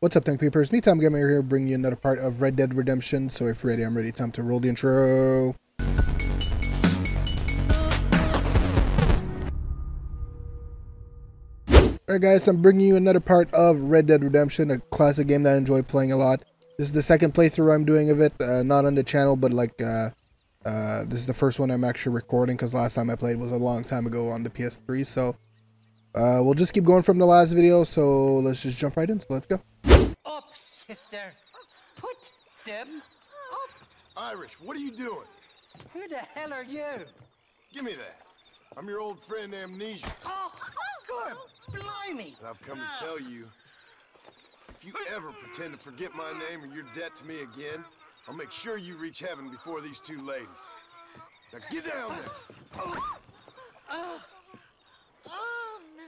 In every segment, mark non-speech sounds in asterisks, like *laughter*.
What's up, Tank Peepers? Me-Time Gamer here, bringing you another part of Red Dead Redemption. So if you're ready, I'm ready. Time to roll the intro. Alright guys, I'm bringing you another part of Red Dead Redemption, a classic game that I enjoy playing a lot. This is the second playthrough I'm doing of it, uh, not on the channel, but like, uh, uh, this is the first one I'm actually recording, because last time I played was a long time ago on the PS3, so... Uh, we'll just keep going from the last video, so let's just jump right in, so let's go. Up, sister. Put them up. Irish, what are you doing? Who the hell are you? Give me that. I'm your old friend Amnesia. Oh, good. Blimey. And I've come to tell you, if you ever pretend to forget my name or your debt to me again, I'll make sure you reach heaven before these two ladies. Now get down there. Oh,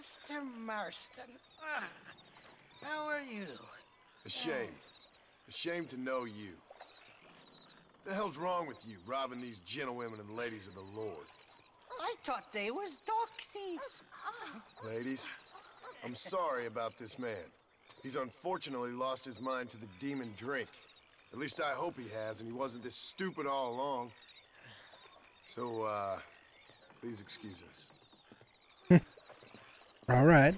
Mr. Marston. Ah, how are you? Ashamed. Ashamed to know you. The hell's wrong with you, robbing these gentlewomen and ladies of the Lord? I thought they was doxies. Ladies, I'm sorry about this man. He's unfortunately lost his mind to the demon drink. At least I hope he has, and he wasn't this stupid all along. So, uh, please excuse us. Alright.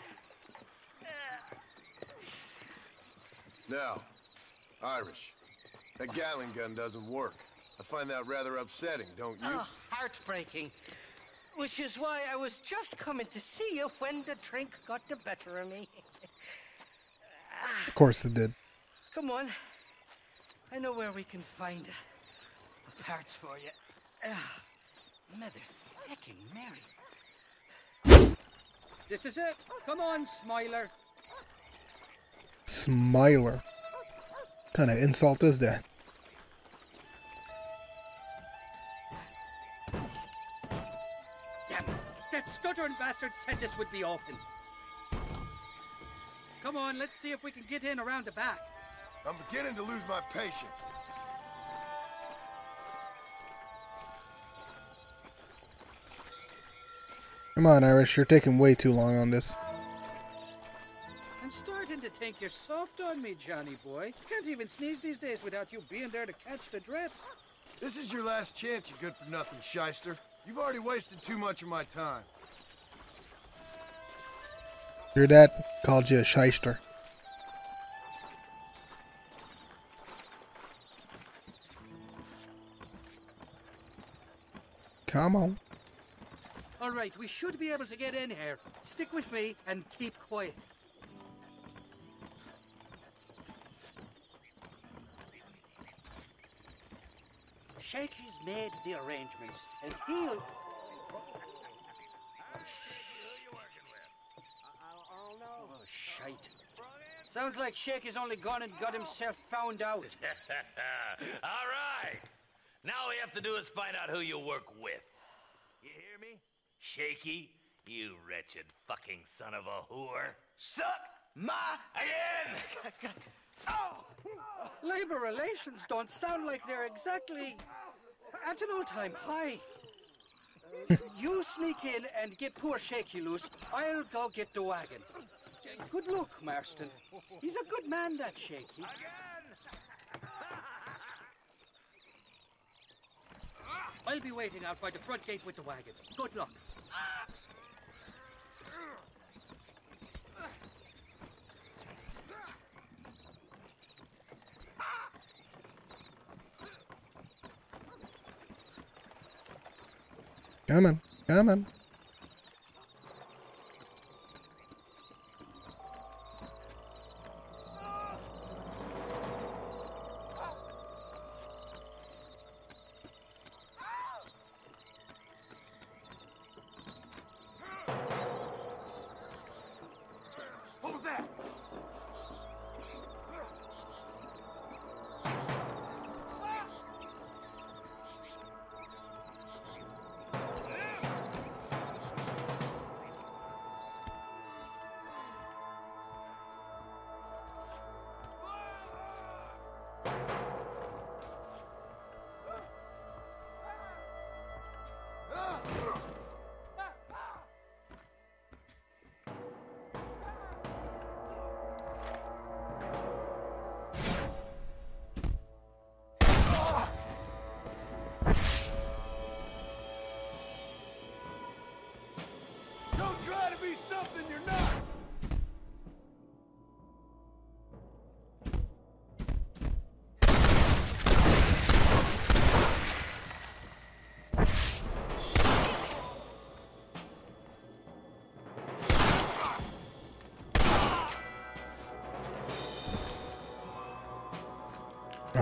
Now, Irish, that Gatling gun doesn't work. I find that rather upsetting, don't you? Oh, heartbreaking. Which is why I was just coming to see you when the drink got the better of me. Of course it did. Come on. I know where we can find uh, parts for you. Ah, mother fucking Mary. This is it. Come on, Smiler. Smiler. What kind of insult is that? Damn it. That stuttering bastard said this would be open. Come on, let's see if we can get in around the back. I'm beginning to lose my patience. Come on, Irish, you're taking way too long on this. I'm starting to think you're soft on me, Johnny boy. Can't even sneeze these days without you being there to catch the drift. This is your last chance, you good-for-nothing shyster. You've already wasted too much of my time. Your dad called you a shyster. Come on. All right, we should be able to get in here. Stick with me and keep quiet. Shakey's made the arrangements, and he'll. Oh, shite. Sounds like Shakey's only gone and got himself found out. *laughs* All right. Now all we have to do is find out who you work with. Shaky, you wretched fucking son of a whore. Suck my again! *laughs* oh! Labor relations don't sound like they're exactly at an all-time high. You sneak in and get poor Shaky loose. I'll go get the wagon. Good luck, Marston. He's a good man, that Shaky. I'll be waiting out by the front gate with the wagon. Good luck. Come on. Come on.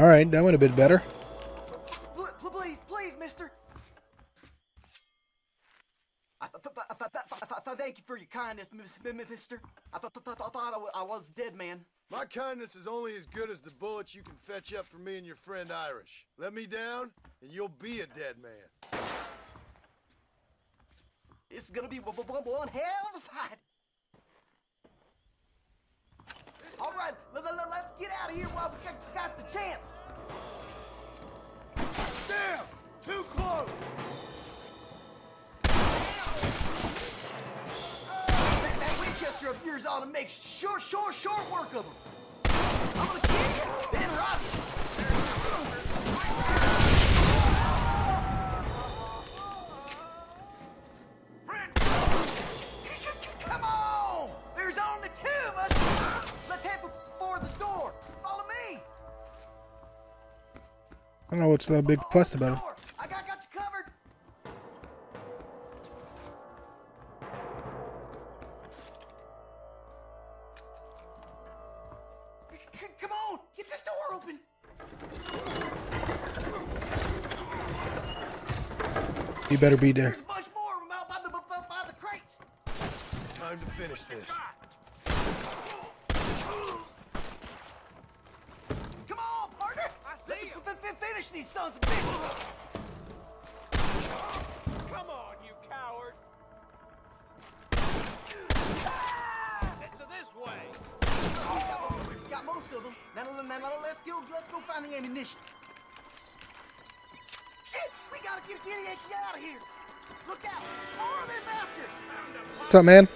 All right, that went a bit better. Pl- pl- Please, please, mister. Thank you for your kindness, mis- mi- mi- mister. I thought I was dead man. My kindness is only as good as the bullets you can fetch up for me and your friend Irish. Let me down, and you'll be a dead man. This is gonna be one hell of a fight. All right, get out of here while we got, the chance. Damn! Too close! That, that Winchester of yours ought to make short, short, short work of them. I'm gonna kill you, then rob you. I don't know what's the big fuss about. You better be there. Got, most of them. Now, now, now, now, let's go. Let's go find the ammunition. Shit! We gotta get get, get, get out of here. Look out! More of them bastards! What's up, man?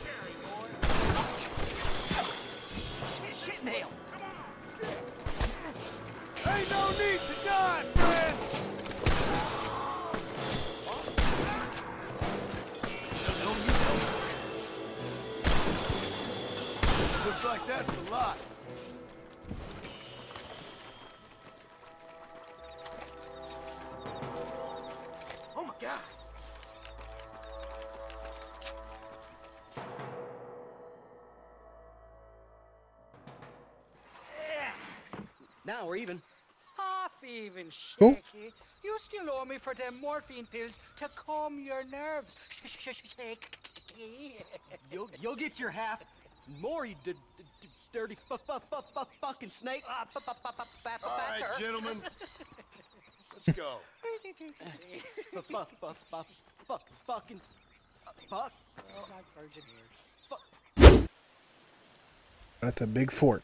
Shit, shit, nail. Ain't no need to die, friend! Looks like that's the lot. Now we're even. Half even, Cool. Shaky. You still owe me for them morphine pills to calm your nerves. Shaky. You'll you'll get your half. More, you d- d- d- dirty fu- fu- fu- fu- fucking snake. Ah, All right, gentlemen. Let's go. Fu- fu- fu- fu- fu- fucking fuck. Oh, my virgin ears. That's a big fort.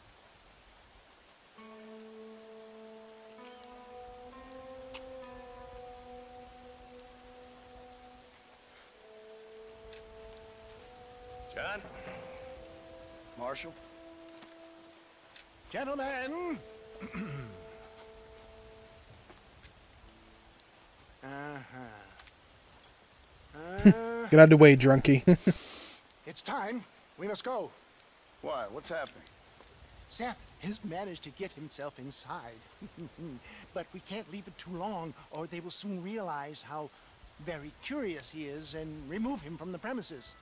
Marshal? Gentlemen! *clears throat* uh-huh. Get out of the way, drunkie. *laughs* It's time. We must go. Why? What's happening? Seth has managed to get himself inside. *laughs* but we can't leave it too long, or they will soon realize how very curious he is and remove him from the premises.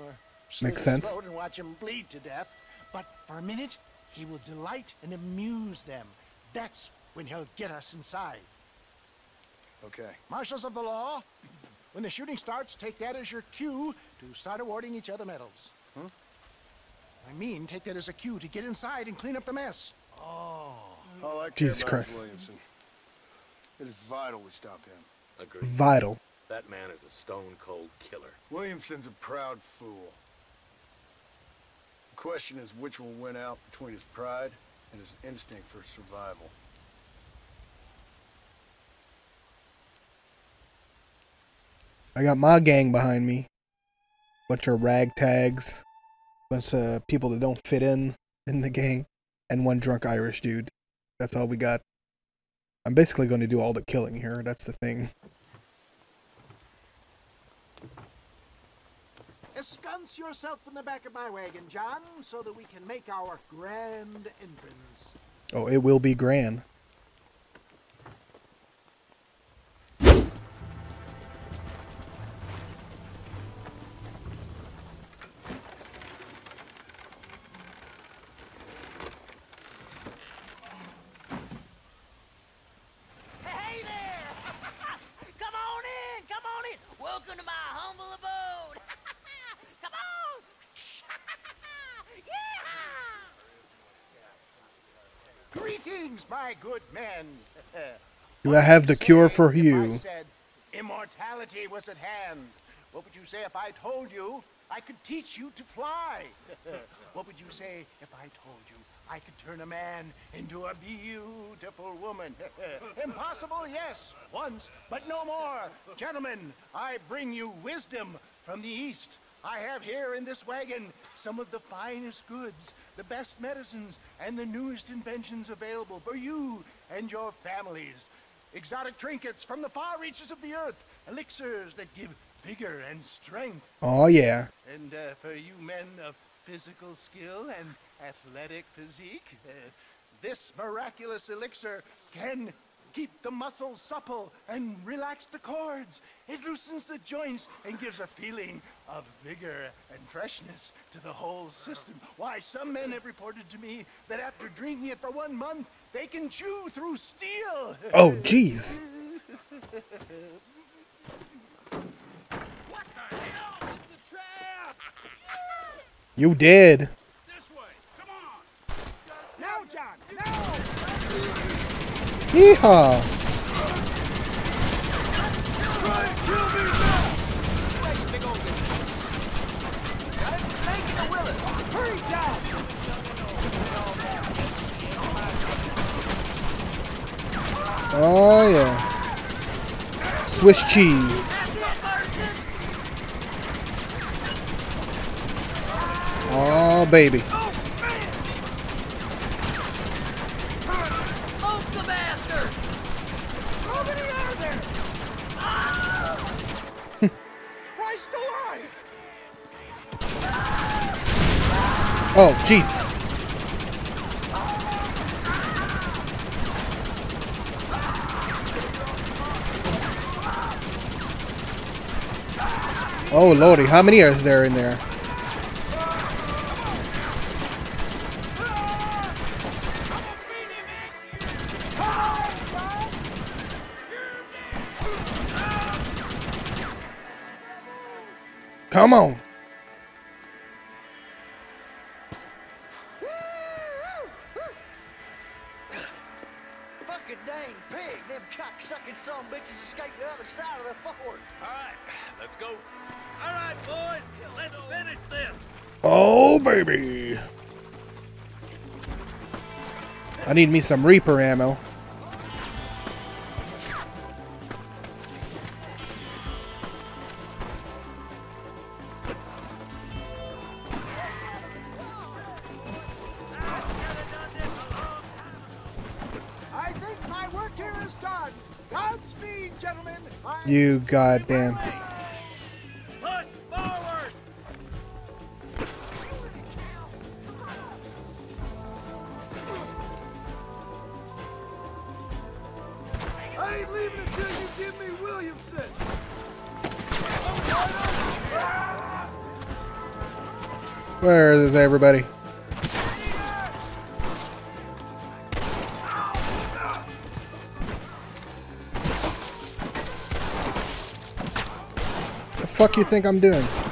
Or slit Makes sense. and watch him bleed to death. But for a minute, he will delight and amuse them. That's when he'll get us inside. Okay. Marshals of the law, when the shooting starts, take that as your cue to start awarding each other medals. Huh? I mean, take that as a cue to get inside and clean up the mess. All I care Jesus about Christ. Williamson. It is vital we stop him. Agreed. Vital. That man is a stone cold killer. Williamson's a proud fool. The question is which will win out between his pride and his instinct for survival. I got my gang behind me. Bunch of ragtags. Bunch of people that don't fit in in the gang. And one drunk Irish dude. That's all we got. I'm basically going to do all the killing here. That's the thing. Ensconce yourself in the back of my wagon, John, so that we can make our grand entrance. Oh, it will be grand. Greetings, my good men. Do I have the cure for you? said immortality was at hand. What would you say if I told you I could teach you to fly? *laughs* what would you say if I told you I could turn a man into a beautiful woman? *laughs* Impossible, yes, once, but no more. Gentlemen, I bring you wisdom from the East. I have here in this wagon some of the finest goods, the best medicines, and the newest inventions available for you and your families. Exotic trinkets from the far reaches of the earth, elixirs that give vigor and strength. Oh yeah. And uh, for you men of physical skill and athletic physique, uh, this miraculous elixir can keep the muscles supple and relax the cords. It loosens the joints and gives a feeling of vigor and freshness to the whole system. Why, some men have reported to me that after drinking it for one month, they can chew through steel. *laughs* Oh jeez. *laughs* You did. now, John, now! Yeehaw. Swiss cheese. Oh baby. *laughs* Oh jeez. Oh lordy, how many is there in there? Come on. I need me some Reaper ammo. I think Is everybody? The fuck you think I'm doing?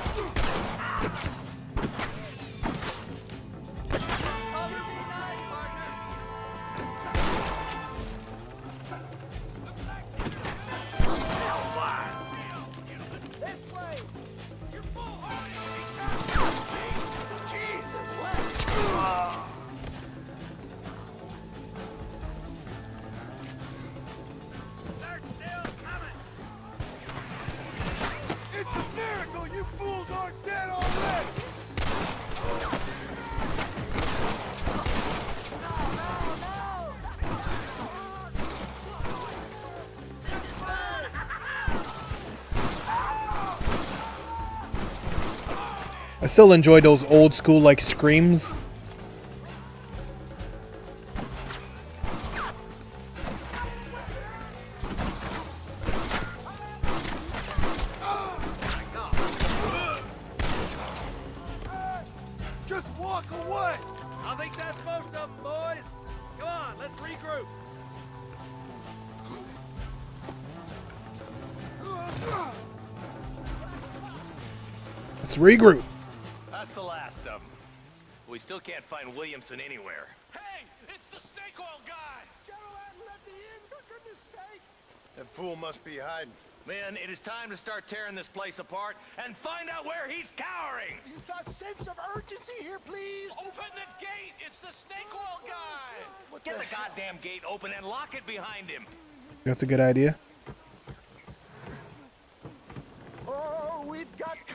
Still enjoy those old school like screams. Just Still can't find Williamson anywhere. Hey! It's the snake oil guy! Caroline let the inn for goodness sake! That fool must be hiding. Men, it is time to start tearing this place apart and find out where he's cowering! You got sense of urgency here, please! Open the gate! It's the snake oil guy! What Get the, the goddamn gate open and lock it behind him! That's a good idea.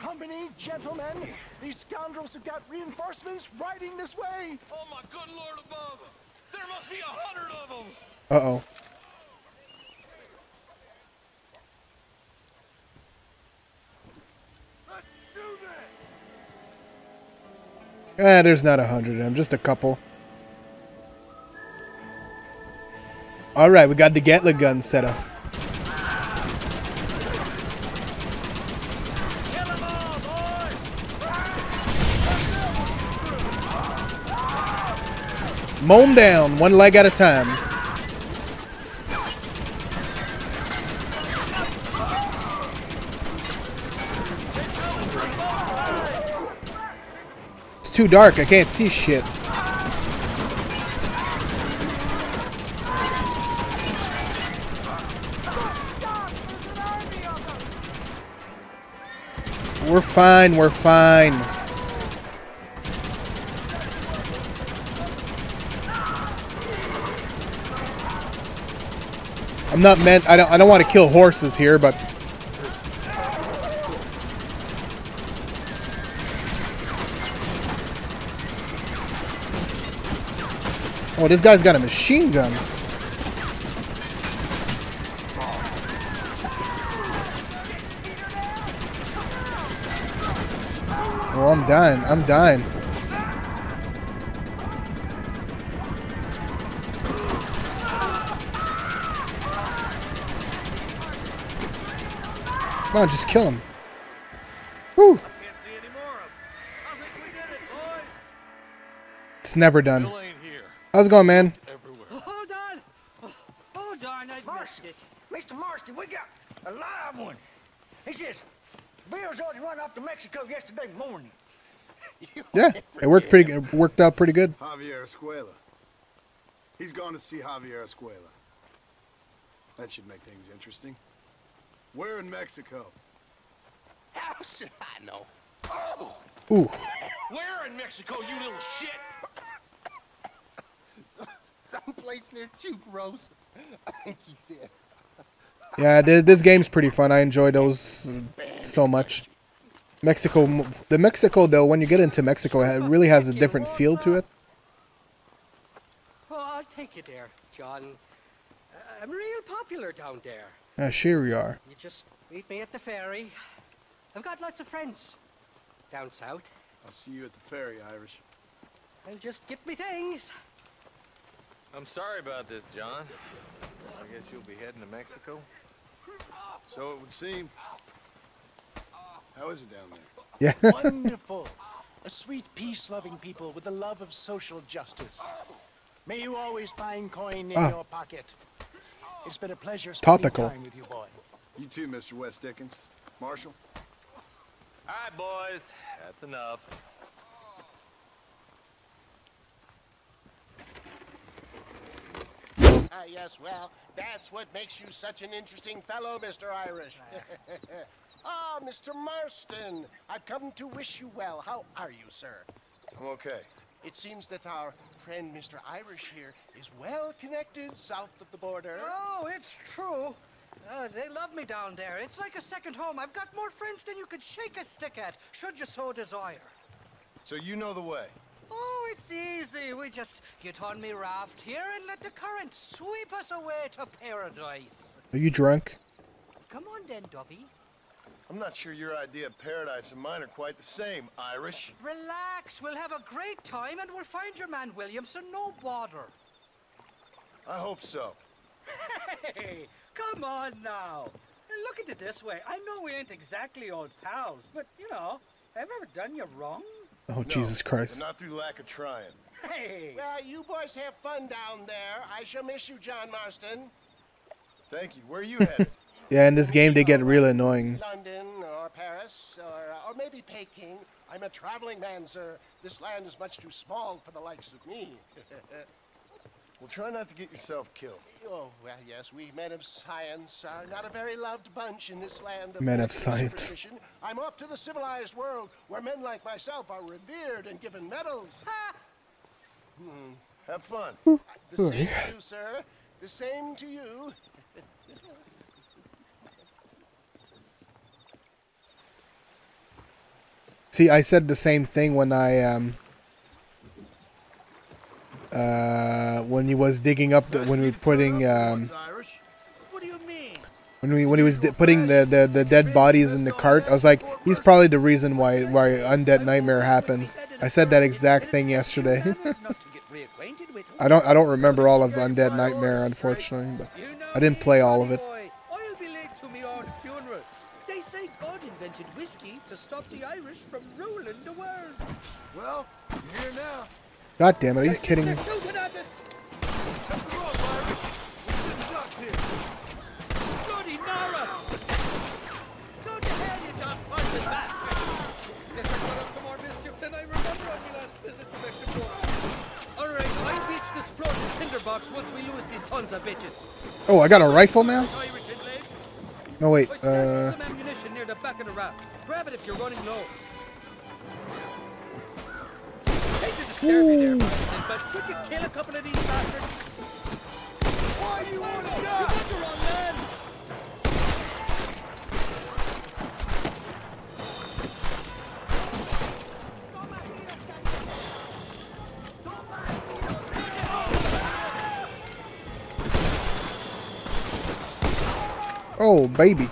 Company, gentlemen. These scoundrels have got reinforcements riding this way. Oh my good lord above! There must be a hundred of them! Uh oh. Let's do this! Eh, there's not a hundred of them, just a couple. Alright, we got the Gatling gun set up. Kill them all, boys! Mow 'em down, one leg at a time. It's too dark, I can't see shit. We're fine, we're fine. I'm not meant I don't I don't want to kill horses here, but Oh, this guy's got a machine gun. Oh, I'm dying. I'm dying. Think we did it, boys! It's never done. Bill ain't here. How's it going, man? Everywhere. Hold on. Oh, oh darn, I missed it. Mr. Marston, we got a live one. He says, Bill's already run off to Mexico yesterday morning. Yeah, it worked pretty. It worked out pretty good. Javier Escuela. He's gone to see Javier Escuela. That should make things interesting. We're in Mexico. How should I know? Oh, Ooh, *laughs* where in Mexico, you little shit? *laughs* Someplace near Chuparosa. *laughs* I think he said. yeah. This game's pretty fun. I enjoy those so much. Mexico, the Mexico though, when you get into Mexico, it really has a different feel to it. Oh, I'll take you there, John. Uh, I'm real popular down there. Uh, sure we are. You just meet me at the ferry. I've got lots of friends down south. I'll see you at the ferry, Irish. I'll just get me things. I'm sorry about this, John. I guess you'll be heading to Mexico. So it would seem. How is it down there? *laughs* Yeah. Wonderful. A sweet, peace-loving people with the love of social justice. May you always find coin in Ah. your pocket. It's been a pleasure Topical. time with you, boy. You too, Mr. West Dickens. Marshal? All right, boys. That's enough. Ah, yes, well, that's what makes you such an interesting fellow, Mr. Irish. *laughs* ah, Mr. Marston, I've come to wish you well. How are you, sir? I'm okay. It seems that our friend Mr. Irish here is well connected south of the border. Oh, it's true. Uh, they love me down there. It's like a second home. I've got more friends than you could shake a stick at, should you so desire. So you know the way. Oh, it's easy. We just get on me raft here and let the current sweep us away to paradise. Are you drunk? Come on then, Dobby. I'm not sure your idea of paradise and mine are quite the same, Irish. Relax. We'll have a great time and we'll find your man Williamson, no bother. I hope so. Hey, come on now. Look at it this way. I know we ain't exactly old pals, but you know, have I ever done you wrong? Oh Jesus Christ! not through lack of trying. Hey. Well, you boys have fun down there. I shall miss you, John Marston. Thank you. Where are you *laughs* headed? Yeah, in this game they get real annoying. London or Paris or, uh, or maybe Peking. I'm a traveling man, sir. This land is much too small for the likes of me. *laughs* Well, try not to get yourself killed. Oh, well, yes, we men of science are not a very loved bunch in this land of Men of science. superstition. I'm off to the civilized world where men like myself are revered and given medals. Ha! Hmm, have fun. Uh, the same to you, sir. The same to you. *laughs* See, I said the same thing when I um uh when he was digging up the when we were putting um Irish. What do you mean? when we when he was di- putting the, the the dead bodies in the cart. I was like, he's probably the reason why why undead nightmare happens. I said that exact thing yesterday. Not to get reacquainted with I don't I don't remember all of undead nightmare unfortunately, but I didn't play all of it. Invented whiskey to stop the Irish from ruling the world. Well, you're here now. God damn it, are you kidding me? They're shooting at us. Cut the rope, Irish. We're sitting ducks here. Bloody Nora! Go to hell, you dog punching bastard! Guess I got up to more mischief than I remember on my last visit to Mexico. All right, I'll beach this floating tinderbox once we lose these sons of bitches. Oh, I got a rifle now? Irish in lead. No wait, uh some ammunition near the back of the raft. Grab it if you're running low. Hate to disturb you there, Marston, but could you kill a couple of these bastards? Why you want to You die? got the wrong man! oh baby.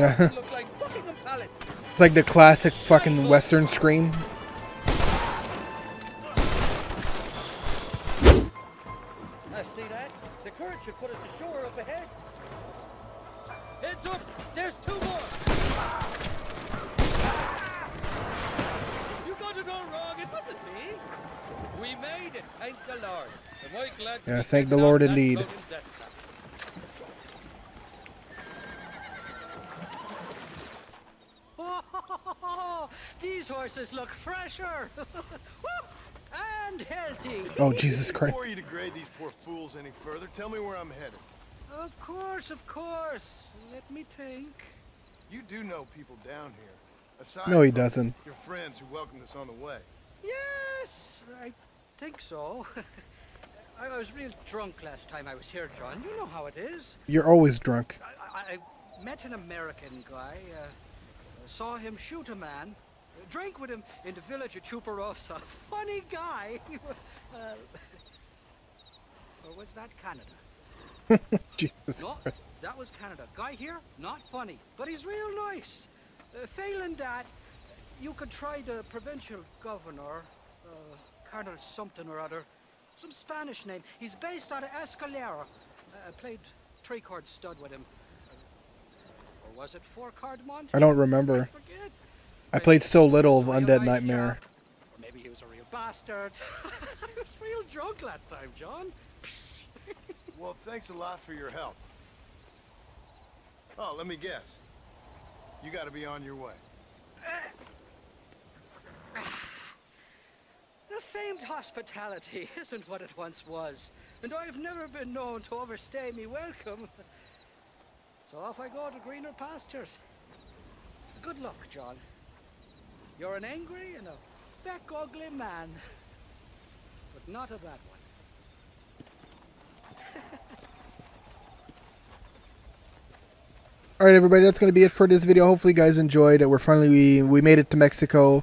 Yeah. like *laughs* It's like the classic fucking western scream. I see that. The current should put us ashore up ahead. Heads up! There's two more! You got it all wrong. It wasn't me. We made it. Thank the Lord. Am I glad Yeah, thank the Lord indeed. floating death trap. Oh, these horses look fresher Woo! And. Oh Jesus Christ. Before you degrade these poor fools any further, tell me where I'm headed. Of course, of course. Let me think. You do know people down here. Aside No, he doesn't. Your friends who welcomed us on the way. Yes, I think so. *laughs* I I was real drunk last time I was here, John. You know how it is. You're always drunk. I, I, I met an American guy, uh, saw him shoot a man, drank with him in the village of Chuparosa. Funny guy. *laughs* uh, or was that Canada? *laughs* Jesus No, Christ. that was Canada. Guy here, not funny, but he's real nice. Uh, failing that, you could try the provincial governor, uh, Colonel something or other, some Spanish name. He's based out of Escalera. Uh, played three-card stud with him. Or was it four-card Monte? I don't remember. forget. I played so little of Undead Nightmare. Or maybe he was a real bastard. *laughs* I was real drunk last time, John. *laughs* Well, thanks a lot for your help. Oh, let me guess. You gotta be on your way. The famed hospitality *laughs* isn't what it once was, and I've never been known to overstay me welcome. So off I go to greener pastures. Good luck, John. You're an angry and a back ugly man, but not a bad one. All right, everybody, that's gonna be it for this video. Hopefully, you guys enjoyed. It. We're finally we, we made it to Mexico.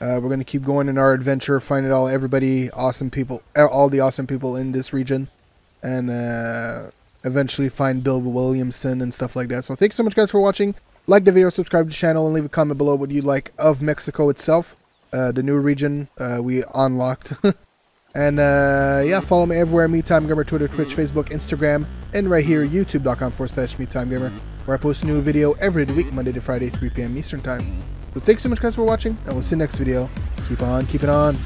Uh, we're gonna keep going in our adventure, finding all everybody, awesome people, uh, all the awesome people in this region, and uh, eventually find Bill Williamson and stuff like that. So, thank you so much, guys, for watching. Like the video, subscribe to the channel, and leave a comment below what you like of Mexico itself, uh, the new region uh, we unlocked. *laughs* And uh, yeah, follow me everywhere. MeTime Gamer, Twitter, Twitch, Facebook, Instagram, and right here, YouTube.com forward slash MeTime Gamer, where I post a new video every week, Monday to Friday, 3 p.m. Eastern Time. So thanks so much, guys, for watching, and we'll see you next video. Keep on, keep it on.